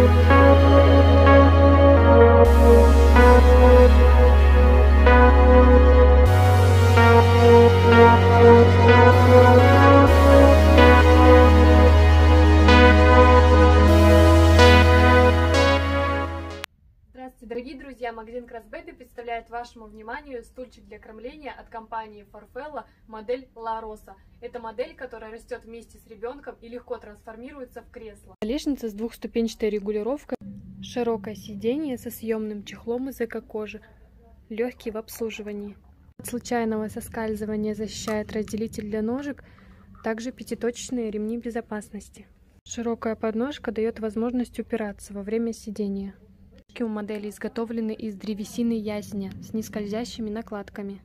Thank you. Магазин Красбеды представляет вашему вниманию стульчик для кормления от компании Farfella модель La Rosa. Это модель, которая растет вместе с ребенком и легко трансформируется в кресло. Лестница с двухступенчатой регулировкой, широкое сиденье со съемным чехлом из эко-кожи, легкий в обслуживании. От случайного соскальзывания защищает разделитель для ножек, также пятиточечные ремни безопасности. Широкая подножка дает возможность упираться во время сидения. У модели изготовлены из древесины ясеня с нескользящими накладками.